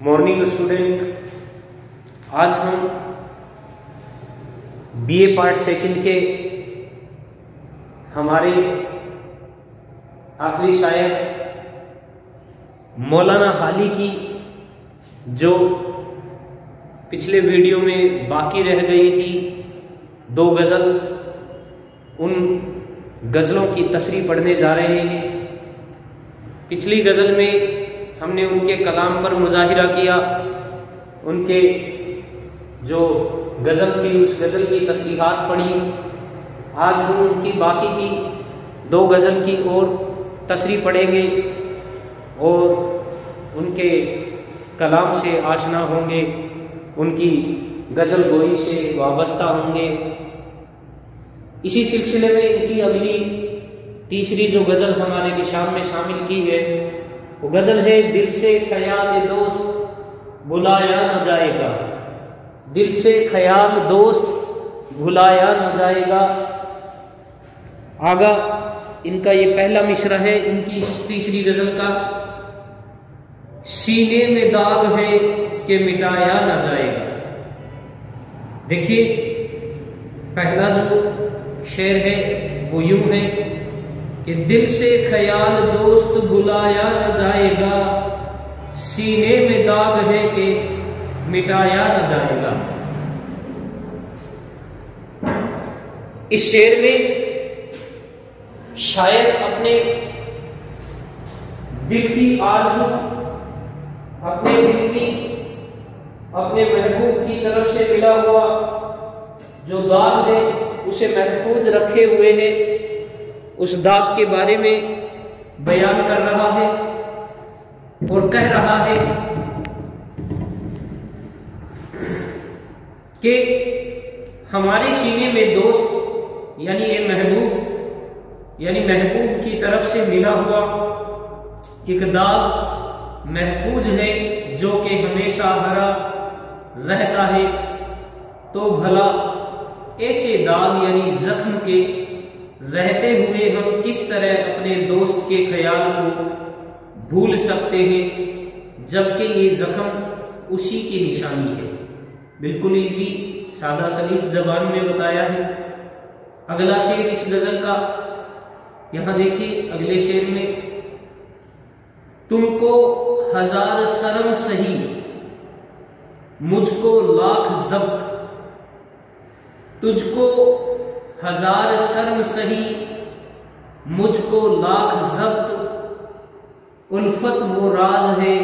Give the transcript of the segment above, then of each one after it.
Morning student आज हम BA part second के हमारे आखिरी शायर मौलाना हाली की, जो पिछले वीडियो में बाकी रह गई थी, दो गज़ल, उन गज़लों की तस्री पढ़ने जा रहे हैं। पिछली गज़ल में हमने उनके कलाम पर मुजाहिरा किया, उनके जो गज़ल थी, उस गज़ल की तस्लीहात पढ़ी। आज हम उनकी बाकी की दो गज़ल की और तस्री पढ़ेंगे और उनके कलाम से आशना होंगे, उनकी गज़ल गोई से वाबस्ता होंगे। इसी सिलसिले में इनकी अगली, तीसरी जो गज़ल हमारे निशान में शामिल की है, वो गज़ल है, दिल से ख्याल दोस्त बुलाया न जाएगा। दिल से ख्याल दोस्त भुलाया न जाएगा। आगा, इनका ये पहला मिश्रा है, इनकी तीसरी गज़ल का। सीने में दाग है कि मिटाया ना जाएगा। देखिए, पहला जो शेर है, वो यूँ है कि दिल से ख्याल दोस्त बुलाया न जाएगा, सीने में दाग है कि मिटाया न जाएगा। इस शेर में शायर अपने दिल की आरज़ू अपने दिल की, अपने महबूब की तरफ़ से मिला हुआ जो दाग है, उसे महफूज रखे हुए है। उस दाग के बारे में बयान कर रहा है और कह रहा है कि हमारे सीने में दोस्त, यानी ये महबूब, यानी महबूब की तरफ़ से मिला हुआ एक दाग महफूज है, जो कि हमेशा हरा रहता है। तो भला ऐसे दाग यानी जख्म के रहते हुए हम किस तरह अपने दोस्त के ख्याल को भूल सकते हैं, जबकि ये जख्म उसी की निशानी है। बिल्कुल इजी, सादा सलीस जबान में बताया है। अगला शेर इस गज़ल का। यहाँ देखिए, अगले शेर में तुमको हज़ार शर्म सही, मुझको लाख जब्त। तुझको हज़ार शर्म सही, मुझको लाख जब्त। उल्फत वो राज है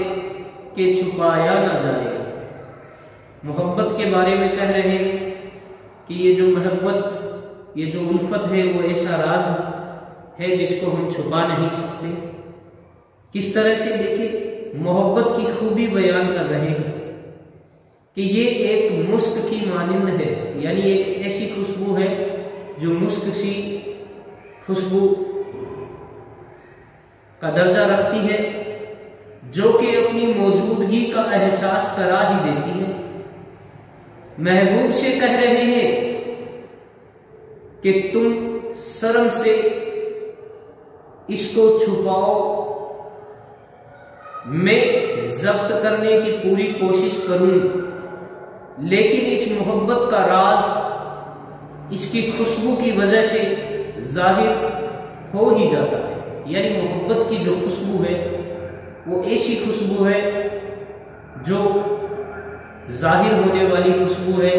कि छुपाया ना जाए। मोहब्बत के बारे में कह रहे हैं कि ये जो मोहब्बत, ये जो उल्फत है, वो ऐसा राज है जिसको हम छुपा नहीं सकते। किस तरह से देखिए, मोहब्बत की खूबी बयान कर रहे हैं कि ये एक मुश्क की मानिंद है। यानी एक ऐसी खुशबू है जो मुस्क सी खुशबू का दर्जा रखती है, जो कि अपनी मौजूदगी का एहसास करा ही देती है। महबूब से कह रहे हैं कि तुम शर्म से इसको छुपाओ मैं जब्त करने की पूरी कोशिश करूँ, लेकिन इस मोहब्बत का राज इसकी खुशबू की वजह से ज़ाहिर हो ही जाता है। यानी मोहब्बत की जो खुशबू है, वो ऐसी खुशबू है जो ज़ाहिर होने वाली खुशबू है।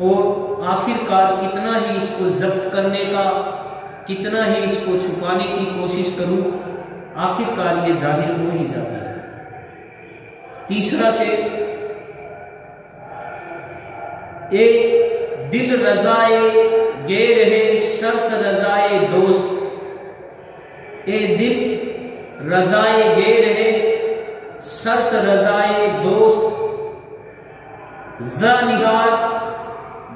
और आखिरकार कितना ही इसको जब्त करने का, कितना ही इसको छुपाने की कोशिश करूँ आखिरकार ये ज़ाहिर हो ही जाता है। तीसरा से, ए, दिल रजाए गे रहे शर्त रजाए दोस्त। ए, दिल रजाए गे रहे शर्त रजाए दोस्त। जा निगार,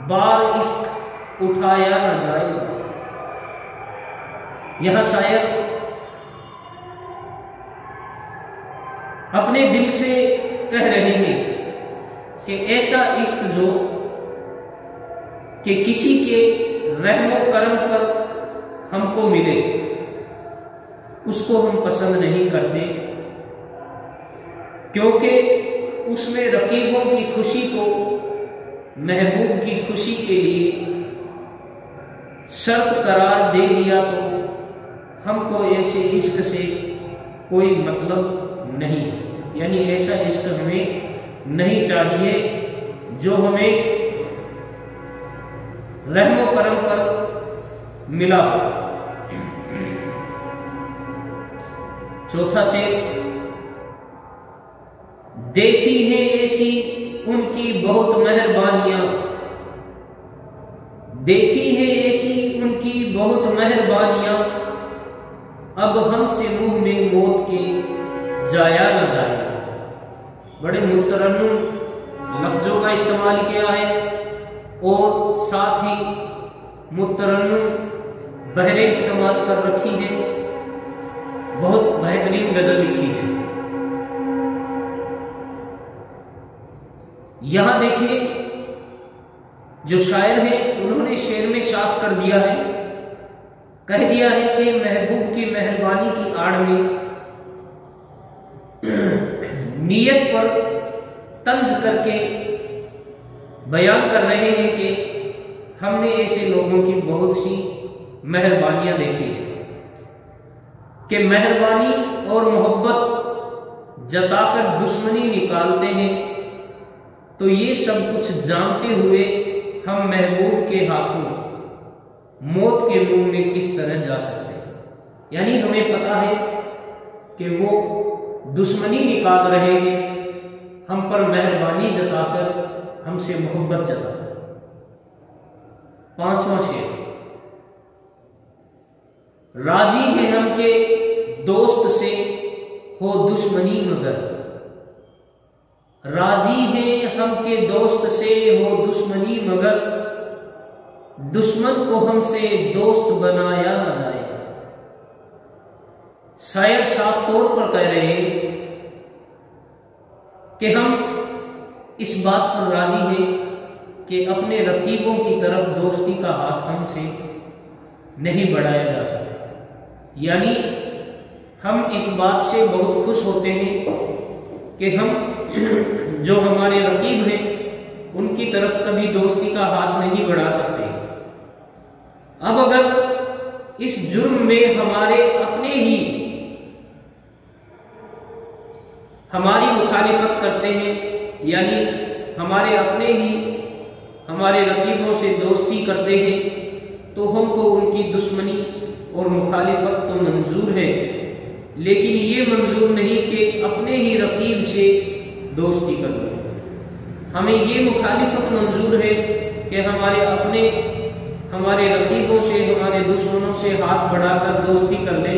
बार इश्क उठाया न जाएगा यह शायद अपने दिल से कह रहे हैं कि ऐसा इश्क जो कि किसी के रहमो कर्म पर हमको मिले, उसको हम पसंद नहीं करते, क्योंकि उसमें रकीबों की खुशी को, महबूब की खुशी के लिए शर्त करार दे दिया तो हमको ऐसे इश्क से कोई मतलब नहीं है। यानी ऐसा इश्क हमें नहीं चाहिए, जो हमें रहमो करम पर मिला हो। चौथा से देखी है ऐसी उनकी बहुत मेहरबानियाँ। देखी है ऐसी उनकी बहुत मेहरबानियाँ। अब हमसे मुँह में मौत के जाया मुतरन लफ्जों का इस्तेमाल किया है और साथ ही मुतरन बहरे इस्तेमाल कर रखी है। बहुत बेहतरीन गज़ल लिखी है। यहाँ देखिए, जो शायर है, उन्होंने शेर में साफ़ कर दिया है। कह दिया है कि महबूब की मेहरबानी की आड़ में नीयत पर तंज करके बयान कर रहे हैं कि हमने ऐसे लोगों की बहुत सी मेहरबानियाँ देखी है। कि मेहरबानी और मोहब्बत जताकर दुश्मनी निकालते हैं तो ये सब कुछ जानते हुए हम महबूब के हाथों मौत के मुँह में किस तरह जा सकते हैं। यानी हमें पता है कि वो दुश्मनी निकाल रहे हैं हम पर मेहरबानी जताकर हमसे मोहब्बत जताकर। पांचवा शेर। राज़ी है हम के दोस्त से, हो दुश्मनी मगर। राज़ी है हम के दोस्त से, हो दुश्मनी मगर। दुश्मन को हमसे दोस्त बनाया ना जाए। शायर साफ़ तौर पर कह रहे हैं कि हम इस बात पर राज़ी हैं कि अपने रकीबों की तरफ़ दोस्ती का हाथ हमसे नहीं बढ़ाया जा सकता यानी, हम इस बात से बहुत खुश होते हैं कि हम जो हमारे रकीब हैं, उनकी तरफ़ कभी दोस्ती का हाथ नहीं बढ़ा सकते। अब अगर इस जुर्म में हमारे अपने ही हमारी मुखालिफत करते हैं, यानी हमारे अपने ही, हमारे रकीबों से दोस्ती करते हैं तो हमको उनकी दुश्मनी और मुखालिफत तो मंजूर है। लेकिन ये मंजूर नहीं कि अपने ही रकीब से दोस्ती कर लो। हमें ये मुखालिफत मंजूर है कि हमारे अपने, हमारे रकीबों से, हमारे दुश्मनों से हाथ बढ़ाकर दोस्ती कर ले।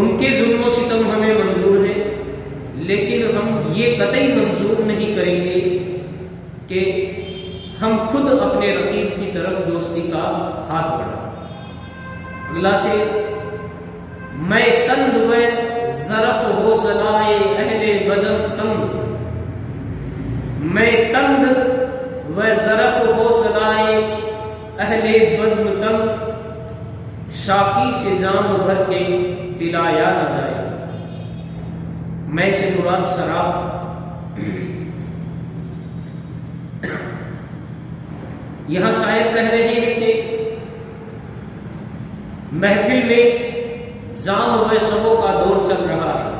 उनके जुल्म सितम हमें मंजूर ये कतई मंजूर नहीं करेंगे कि हम खुद अपने रकीब की तरफ़ दोस्ती का हाथ बढ़ा अगला से मैं तंद व जरफ हो सलाए अहले बजम तंग। मैं तंद व जरफ हो सलाए अहले बज्म तंग। शाकी से जाम भर के पिलाया न जाए। मैं से मुराद शराब यहाँ शायद कह रहे हैं कि महफिल में जाम हुए सबों का दौर चल रहा है।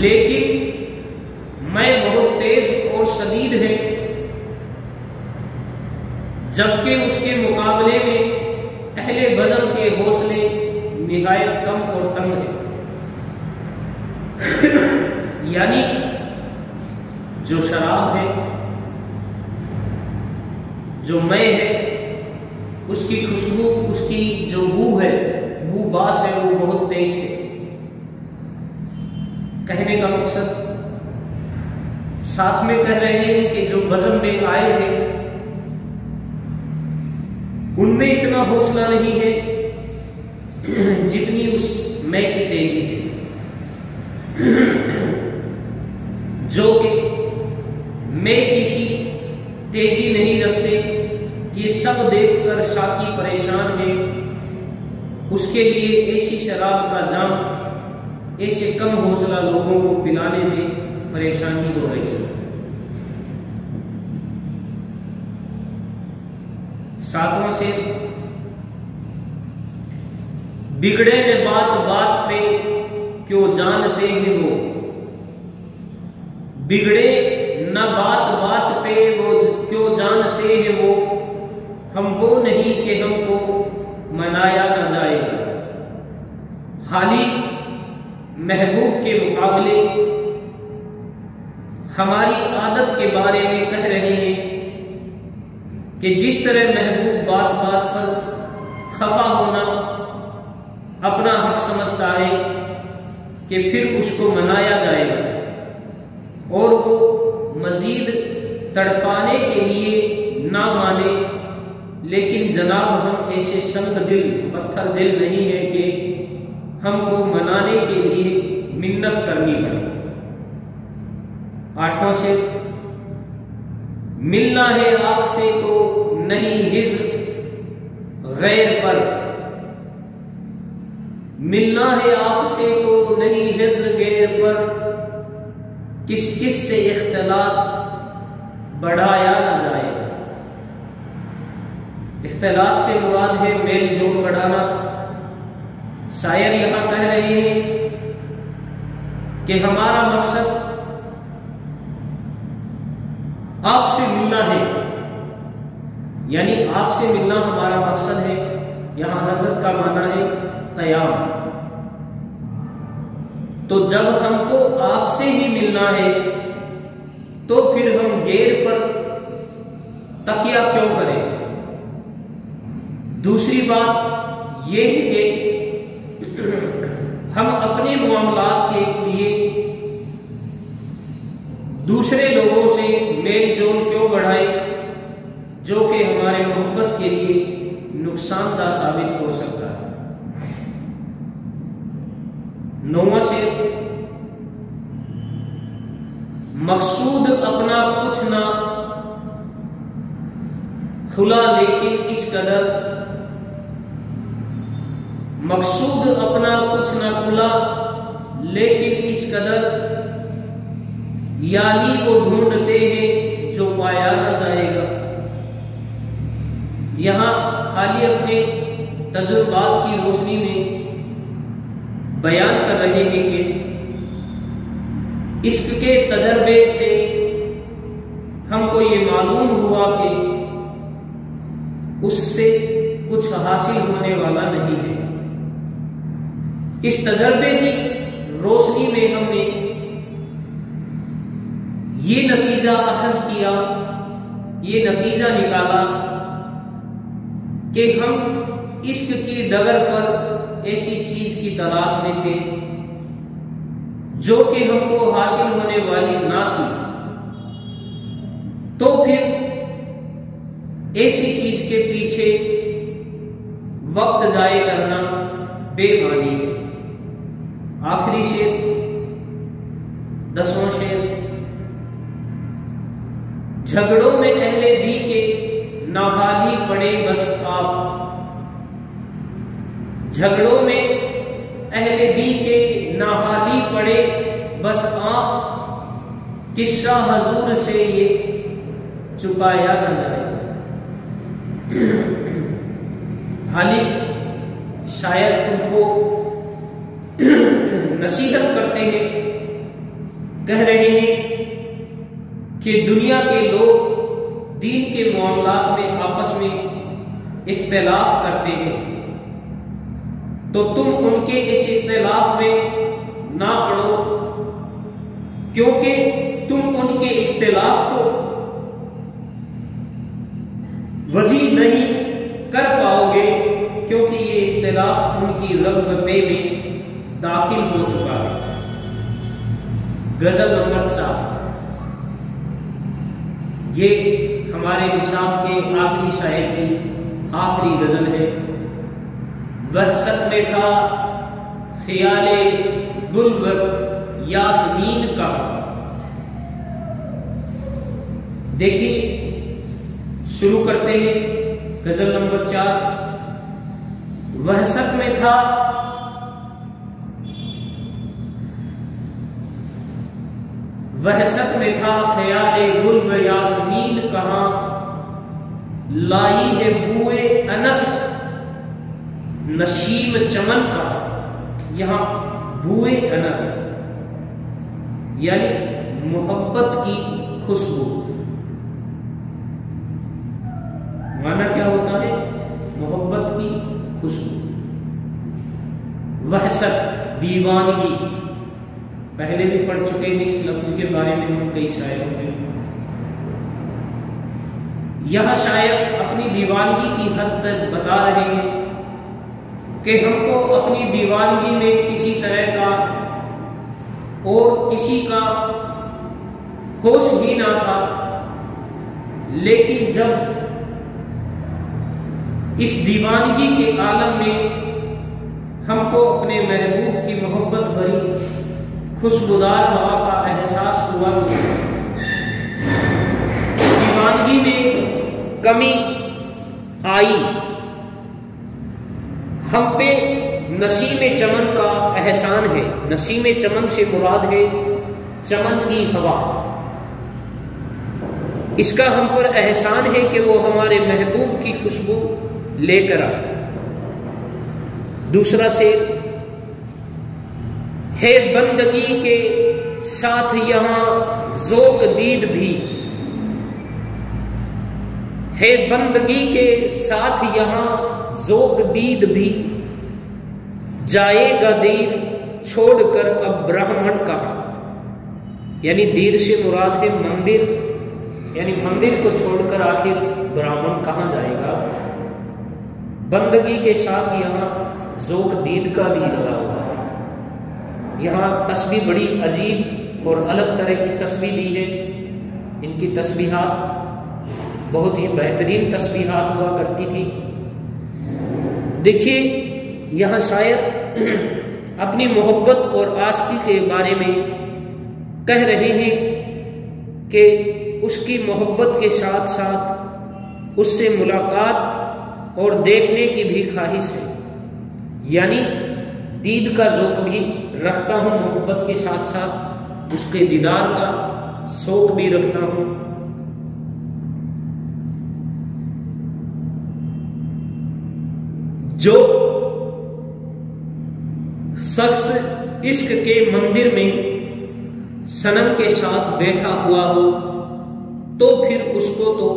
लेकिन मैं बहुत तेज और शदीद है, जबकि उसके मुकाबले में अहले बजम के हौसले निहायत कम और तंग है। यानी जो शराब है, जो मैं है, उसकी खुशबू, उसकी जो बू है, बू बास है, वो बहुत तेज है। कहने का मकसद, साथ में कह रहे हैं कि जो बजम में आए हैं, उनमें इतना हौसला नहीं है जितनी उस मैं की तेज़ी है। जो कि मैं किसी तेज़ी नहीं रखते, ये सब देखकर शाकी परेशान है। उसके लिए ऐसी शराब का जाम, ऐसे कम हौसला लोगों को पिलाने में परेशानी हो रही है। सातवां से बिगड़े ने बात बात पे क्यों जानते हैं वो? बिगड़े न बात बात पे वो क्यों जानते हैं वो? हम वो नहीं कि हमको मनाया न जाएगा। हाली महबूब के मुकाबले हमारी आदत के बारे में कह रहे हैं कि जिस तरह महबूब बात बात पर खफा होना अपना हक समझता है कि फिर उसको मनाया जाएगा। और वो मजीद तड़पाने के लिए ना माने, लेकिन जनाब हम ऐसे संग दिल, पत्थर दिल नहीं है कि हमको मनाने के लिए मिन्नत करनी पड़े। आठवां से मिलना है आपसे तो नहीं हिज गैर पर मिलना है आपसे तो नहीं हिज्र गैर पर। किस किस से इख्तलात बढ़ाया ना जाएगा इख्तलात से मुराद है मेल जोल बढ़ाना। शायर यहाँ कह रहे हैं कि हमारा मकसद आपसे मिलना है। यानी आपसे मिलना हमारा मकसद है। यहाँ हज़रत का माना है कयाम। तो जब हमको आपसे ही मिलना है तो फिर हम गैर पर तकिया क्यों करें? दूसरी बात यह कि हम अपने मामलात के लिए दूसरे लोगों से मेल जोल क्यों बढ़ाएँ, जो कि हमारे मोहब्बत के लिए नुकसानदाह साबित हो सकता मकसूद अपना कुछ ना खुला, लेकिन इस कदर मकसूद अपना कुछ ना खुला, लेकिन इस कदर यानी वो ढूंढते हैं जो पाया ना जाएगा। यहाँ हाली अपने तजुर्बात की रोशनी में बयान कर रहे हैं कि इश्क के तजर्बे से हमको ये मालूम हुआ कि उससे कुछ हासिल होने वाला नहीं है। इस तजर्बे की रोशनी में हमने ये नतीजा अखज किया, ये नतीजा निकाला कि हम इश्क की डगर पर ऐसी चीज़ की तलाश में थे। जो कि हमको हासिल होने वाली ना थी। तो फिर ऐसी चीज़ के पीछे वक्त जाए करना बेमानी है। आखिरी शेर, दसवां शेर, झगड़ों में अहले दी के नाहाली पड़े बस आप। झगड़ों में अहले दी के नाहाली पड़े, बस आप किस्सा हजूर से ये चुकाया न जाए। हाली, शायद उनको नसीहत करते हैं, कह रहे हैं कि दुनिया के लोग दीन के मामला में आपस में इख्तलाफ करते हैं। तो तुम उनके इस इख्तलाफ में ना पढ़ो, क्योंकि तुम उनके इख्तलाफ को वजी नहीं कर पाओगे, क्योंकि ये इख्तलाफ उनकी रगबे में दाखिल हो चुका है। गज़ल नंबर चार। ये हमारे निशाब के आखिरी शायर की आखिरी गज़ल है। वह सत में था, ख्याल गुलबन यासमीन कहा देखिए, शुरू करते हैं गज़ल नंबर चार। वहसत में था। वह सत में था, ख्याल गुल यासमीन कहा? लाई है बुए अनस नशीम चमन का यहाँ बुए अनस यानी मोहब्बत की खुशबू। माना क्या होता है? मोहब्बत की खुशबू। वहसत दीवानगी। पहले भी पढ़ चुके हैं, इस लफ्ज के बारे में हम कई शायरों में यह शायर अपनी दीवानगी की हद तक बता रहे हैं। कि हमको अपनी दीवानगी में किसी तरह का और किसी का होश भी ना था। लेकिन जब इस दीवानगी के आलम में हमको अपने महबूब की मोहब्बत भरी खुशबुदार हवा का एहसास हुआ तो दीवानगी में कमी आई। हम पे नसीम चमन का एहसान है, नसीम चमन से मुराद है, चमन की हवा। इसका हम पर एहसान है कि वो हमारे महबूब की खुशबू लेकर आए। दूसरा शेर है बंदगी के साथ यहाँ जोक दीद भी। है बंदगी के साथ यहाँ जोक दीद भी जाएगा दीर छोड़कर अब ब्राह्मण कहा? यानी दीर से मुराद है मंदिर, यानी मंदिर को छोड़कर आखिर ब्राह्मण कहाँ जाएगा? बंदगी के साथ यहाँ जोक दीद का भी लगा हुआ है। यहाँ तस्वीर बड़ी अजीब और अलग तरह की तस्वीर दी है। इनकी तस्बीहात बहुत ही बेहतरीन तस्बीहात हुआ करती थी। देखिए, यहाँ शायद अपनी मोहब्बत और आशकी के बारे में कह रहे हैं कि उसकी मोहब्बत के साथ साथ उससे मुलाकात और देखने की भी ख्वाहिश है। यानी दीद का जोक भी रखता हूँ, मोहब्बत के साथ साथ उसके दीदार का शौक भी रखता हूँ। जो शख्स इश्क के मंदिर में सनम के साथ बैठा हुआ हो तो फिर उसको तो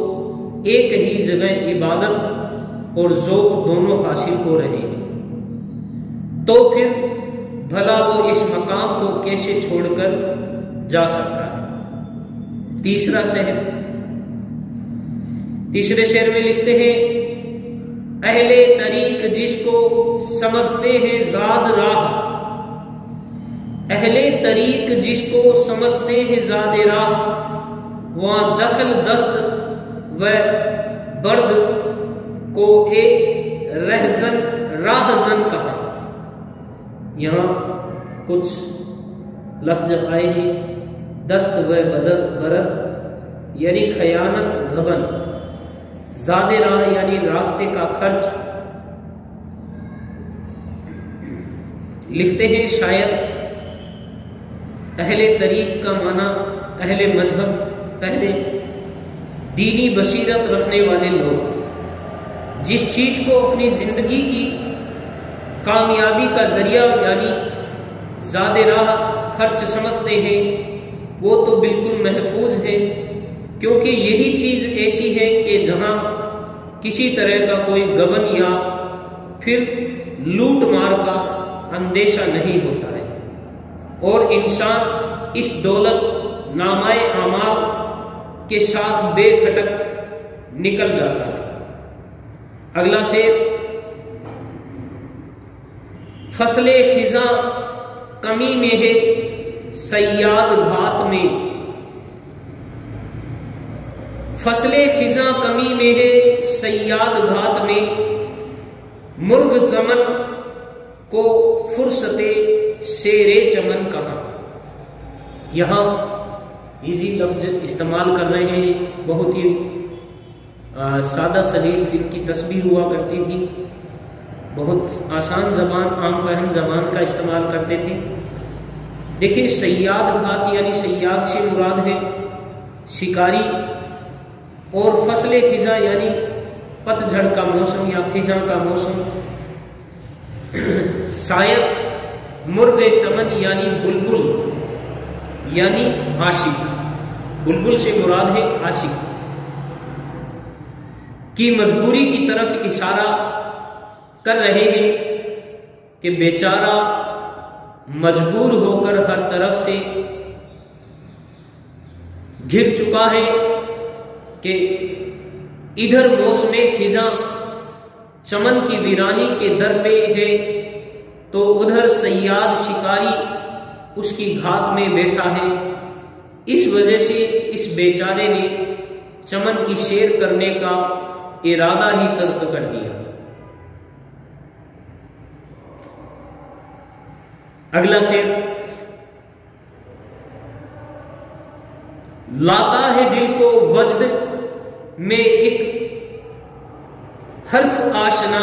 एक ही जगह इबादत और जोक दोनों हासिल हो रहे हैं। तो फिर भला वो इस मकाम को कैसे छोड़कर जा सकता है? तीसरा शहर। तीसरे शहर में लिखते हैं अहले तरीक जिसको समझते हैं जाद राह। अहले तरीक जिसको समझते हैं जाद राह, वहाँ दखल दस्त व बर्द को ए रहजन, राहजन कहा। यहाँ कुछ लफ्ज आए हैं, दस्त व बदल बरत, यानी खयानत घबन ज़्यादा राह, यानी रास्ते का खर्च। लिखते हैं शायद अहले तरीक का माना अहले मज़हब, पहले दीनी बसीरत रखने वाले लोग। जिस चीज़ को अपनी ज़िंदगी की कामयाबी का ज़रिया, यानी ज़्यादा राह खर्च समझते हैं, वो तो बिल्कुल महफूज है। क्योंकि यही चीज़ ऐसी है कि जहाँ किसी तरह का कोई गबन या फिर लूट मार का अंदेशा नहीं होता है। और इंसान इस दौलत नामाए अमाल के साथ बेखटक निकल जाता है। अगला शेर, फसले खिजा कमी में है सयाद घात में। फसले खिजा कमी में है, सयाद घात में। मुर्ग जमन को फुर्सते शेरे चमन कहा। यहाँ इजी लफ्ज इस्तेमाल कर रहे हैं, बहुत ही सादा सलीस इनकी तस्वीर हुआ करती थी। बहुत आसान जबान, आम फहम जबान का इस्तेमाल करते थे। देखिए, सयाद घात यानी सयाद से मुराद है, शिकारी और फ़सलें खिजा, यानी पतझड़ का मौसम या खिजा का मौसम। शायद मुर्ग चमन, यानी बुलबुल, यानी आशिक। बुलबुल से मुराद है आशिक। की मजबूरी की तरफ़ इशारा कर रहे हैं कि बेचारा मजबूर होकर हर तरफ़ से घिर चुका है कि इधर मौसम खिजा, चमन की वीरानी के दर पे है तो उधर सयाद शिकारी उसकी घात में बैठा है। इस वजह से इस बेचारे ने चमन की शेर करने का इरादा ही तर्क कर दिया। अगला शेर। लाता है दिल को वज्द में एक हर्फ आशना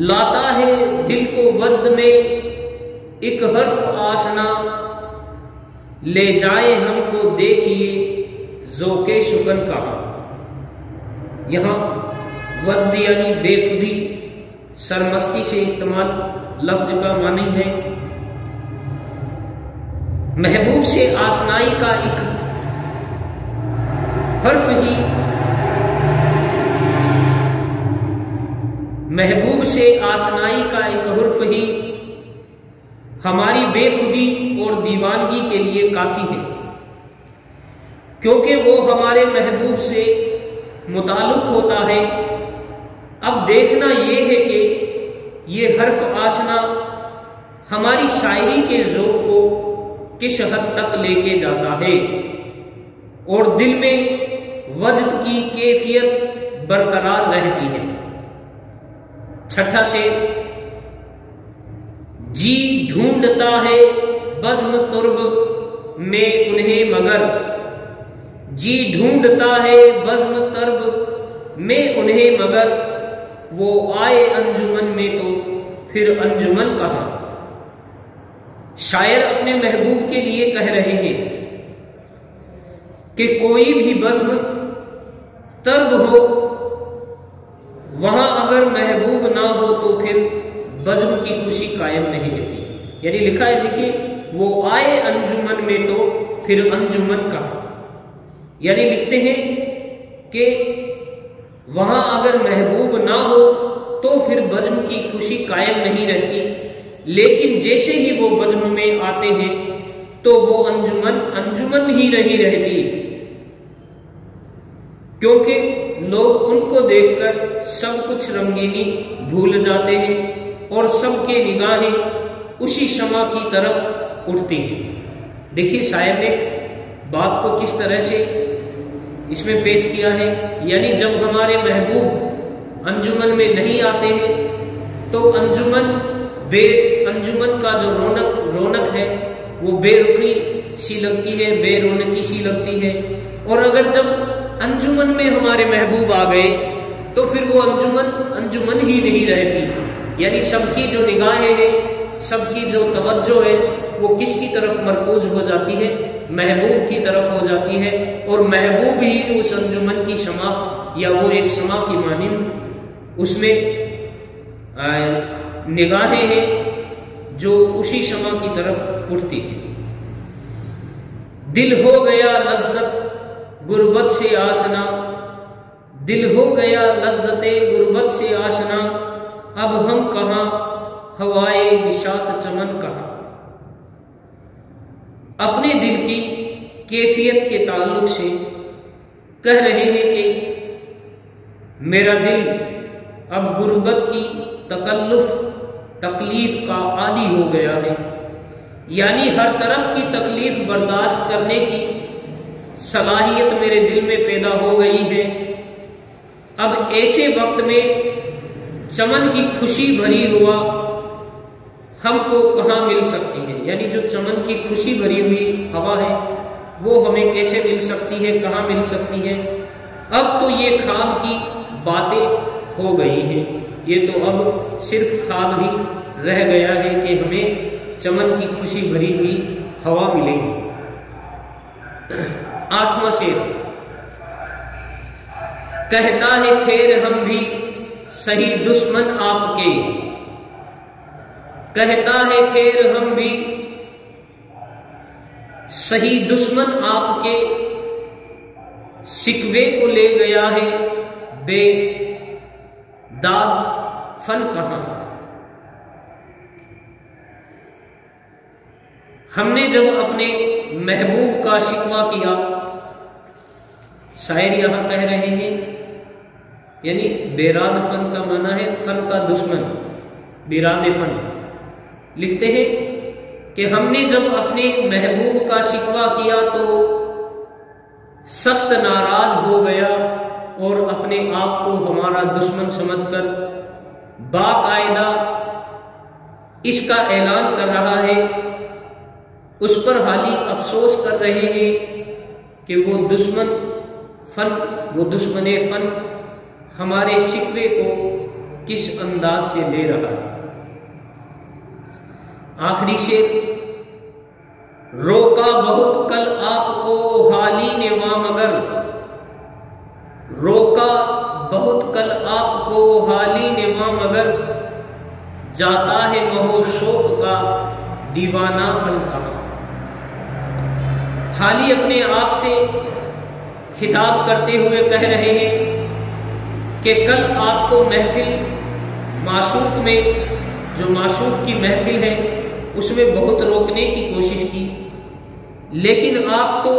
लाता है दिल को वज्द में, एक हर्फ आशना, ले जाए हमको देखिए जोके शुकन कहा यहाँ वज्द यानी बेखुदी, सरमस्ती से इस्तेमाल लफ्ज का मानी है। महबूब से आसनाई का एक हर्फ ही महबूब से आसनाई का एक हर्फ ही हमारी बेखुदी और दीवानगी के लिए काफ़ी है, क्योंकि वो हमारे महबूब से मुतालुक होता है। अब देखना यह है कि ये हर्फ आशना हमारी शायरी के ज़ोर को किस हद तक लेके जाता है, और दिल में वजद की कैफियत बरकरार रहती है। छठा से, जी ढूंढता है बज्म तुर्ब में उन्हें मगर। जी ढूंढता है बज्म तर्ब में उन्हें मगर। वो आए अंजुमन में तो फिर अंजुमन कहा? शायर अपने महबूब के लिए कह रहे हैं कि कोई भी बज्म तर्ब हो, वहाँ अगर महबूब ना हो तो फिर बज्म की खुशी कायम नहीं रहती। यानी लिखा है, देखिए, वो आए अंजुमन में तो फिर अंजुमन कहा? यानी लिखते हैं कि वहाँ अगर महबूब ना हो तो फिर बज्म की खुशी कायम नहीं रहती। लेकिन जैसे ही वो बज्म में आते हैं तो वो अंजुमन अंजुमन ही नहीं रहती। क्योंकि लोग उनको देखकर सब कुछ रंगीनी भूल जाते हैं और सबके निगाहें उसी क्षमा की तरफ़ उठती हैं। देखिए शायर ने बात को किस तरह से इसमें पेश किया है। यानी जब हमारे महबूब अंजुमन में नहीं आते हैं तो अंजुमन बे अंजुमन का जो रौनक रौनक है, वो बेरुखी सी लगती है, बेरोनकी सी लगती है। और अगर जब अंजुमन में हमारे महबूब आ गए तो फिर वो अंजुमन अंजुमन ही नहीं रहती। यानी सबकी जो निगाहें हैं, सबकी जो तवज्जो है, वो किसकी तरफ़ मरकूज हो जाती है? महबूब की तरफ़ हो जाती है। और महबूब ही उस अंजुमन की शमा या वो एक शमा की मानिंद उसमें निगाहें हैं जो उसी शमा की तरफ़ उठती है। दिल हो गया लज्जत गुर्बत से आसना। दिल हो गया लज्जत गुर्बत से आसना। अब हम कहा? हवाए निशात चमन कहा? अपने दिल की कैफियत के ताल्लुक से कह रहे हैं कि मेरा दिल अब गुर्बत की तकल्लुफ, तकलीफ़ का आदि हो गया है। यानी हर तरफ़ की तकलीफ़ बर्दाश्त करने की सलाहियत मेरे दिल में पैदा हो गई है। अब ऐसे वक्त में चमन की खुशी भरी हुआ हमको कहाँ मिल सकती है? यानी जो चमन की खुशी भरी हुई हवा है, वो हमें कैसे मिल सकती है? कहाँ मिल सकती है? अब तो ये खाद की बातें हो गई हैं। ये तो अब सिर्फ़ खाद ही रह गया है कि हमें चमन की खुशी भरी हुई हवा मिलेगी। आठवां शेर कहता है, खेर, हम भी सही दुश्मन आपके। कहता है, खेर, हम भी सही दुश्मन आपके। सिकवे को ले गया है बे दाद फन कहा? हमने जब अपने महबूब का शिकवा किया, शायर यहाँ कह रहे हैं, यानी बेराद फन का माना है फन का दुश्मन, बेराद फन। लिखते हैं कि हमने जब अपने महबूब का शिकवा किया तो सख्त नाराज़ हो गया और अपने आप को हमारा दुश्मन समझकर बाकायदा इसका ऐलान कर रहा है। उस पर हाली अफसोस कर रहे हैं कि वो दुश्मन फन, वो दुश्मन फन हमारे शिकवे को किस अंदाज से ले रहा है। आखिरी शेर, रोका बहुत कल आपको हाली ने वहाँ मगर। रोका बहुत कल आपको हाली ने वहाँ मगर। जाता है महो शोक का दीवाना बन कहा। हाली अपने आप से खिताब करते हुए कह रहे हैं कि कल आपको महफिल माशूक में, जो माशूक की महफिल है, उसमें बहुत रोकने की कोशिश की। लेकिन आप तो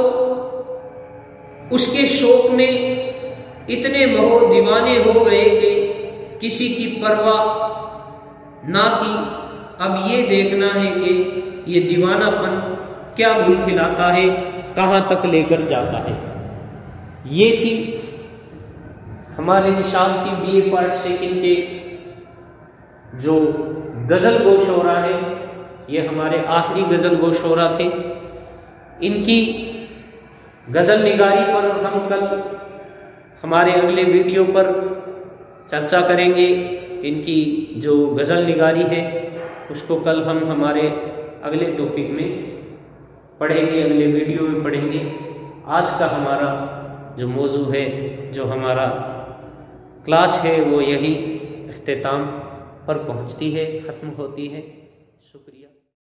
उसके शोक में इतने महो दीवाने हो गए कि किसी की परवाह ना की। अब ये देखना है कि ये दीवानापन क्या गुल खिलाता है। कहाँ तक लेकर जाता है। ये थी हमारे निशान की ए पार्ट सेकेंड के जो गज़ल गोशोरा है, ये हमारे आखिरी गज़ल गोशोरा थे। इनकी गज़ल निगारी पर हम कल हमारे अगले वीडियो पर चर्चा करेंगे। इनकी जो गज़ल निगारी है, उसको कल हम हमारे अगले टॉपिक में पढ़ेंगे, अगले वीडियो में पढ़ेंगे। आज का हमारा जो मौजू है, जो हमारा क्लास है, वो यही अख्ताम पर पहुँचती है, ख़त्म होती है। शुक्रिया।